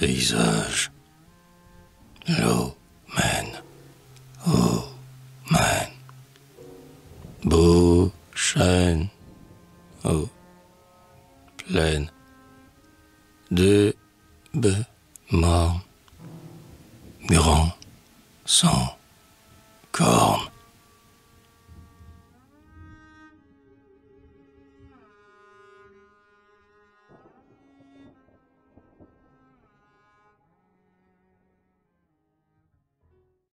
paysage. L'eau mène, oh mène, beau chêne, oh pleine de be morne, grand. Sang.